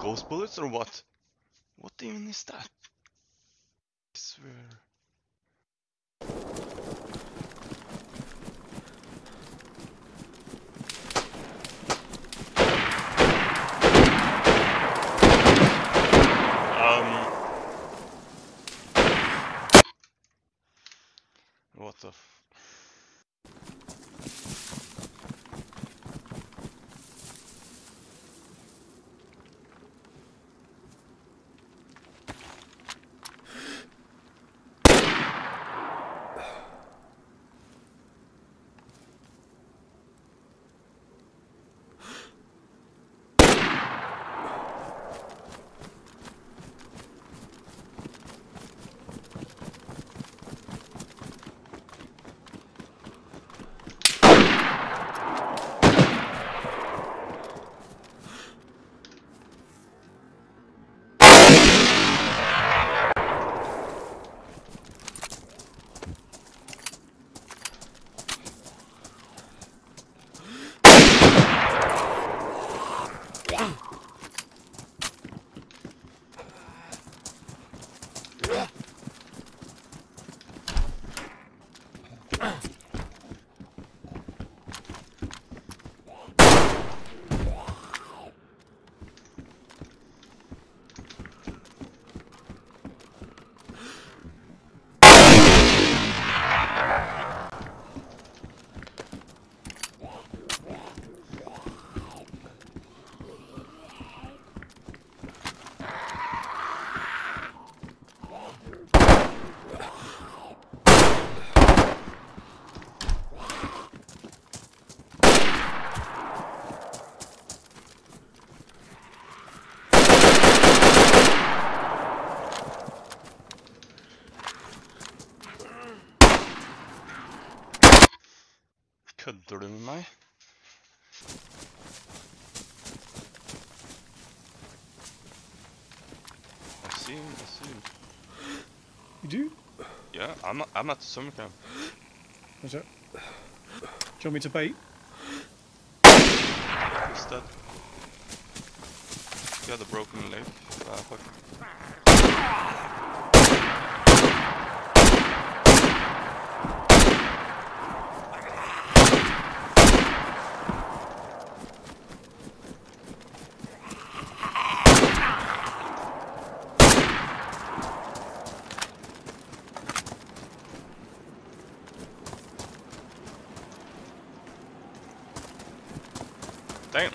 those bullets or what? What even is that? I swear. Um. What the I see, I. You do? Yeah, I'm, I'm at the summer camp. What's that? Do you want me to bait? He's dead. He had a broken leg. Ah, Damn.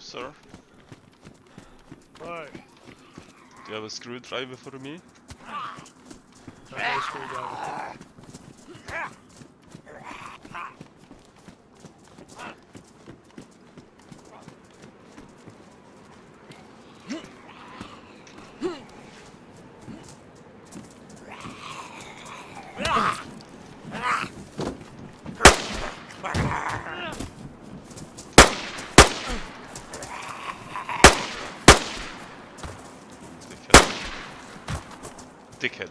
Sir. Right. Do you have a screwdriver for me? No screwdriver. Dickhead.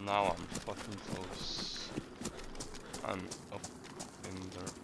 now I'm fucking close. I'm up in there.